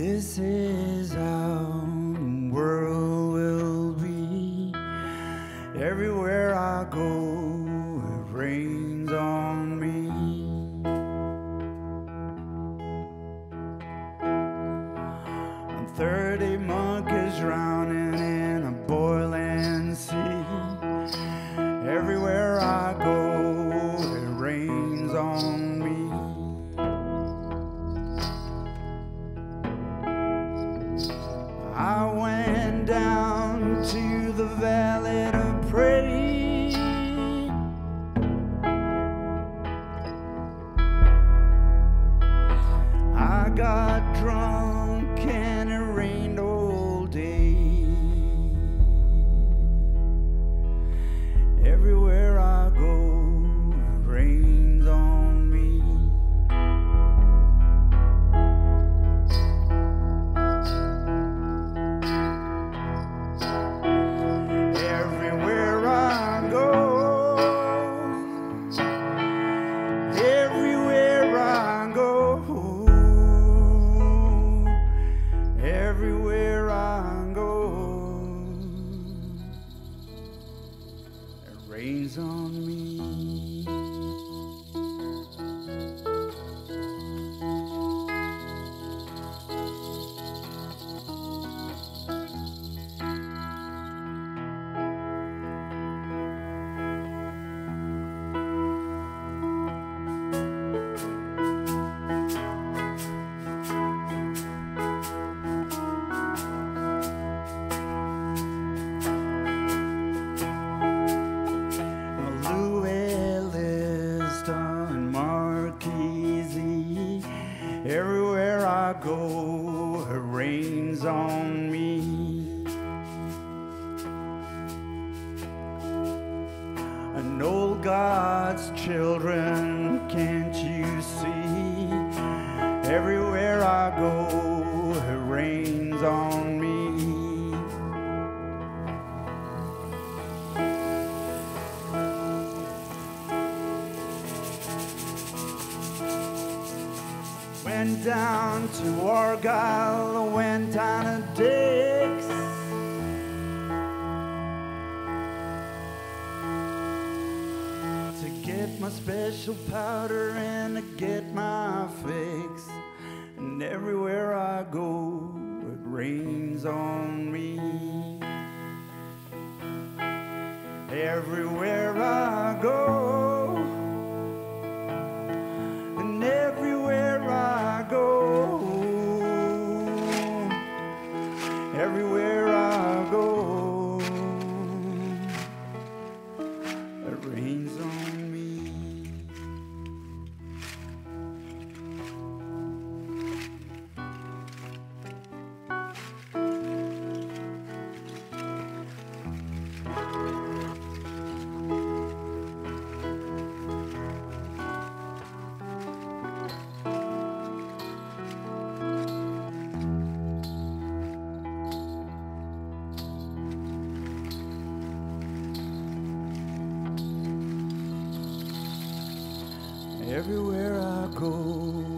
This is how the world will be. Everywhere I go, rains on me. Everywhere I go, it rains on me. And all God's children, can't you see? Everywhere I go, Went down to Argyle, went down to Dix. To get my special powder and to get my fix. And everywhere I go, it rains on me. Everywhere I go. Everywhere I go,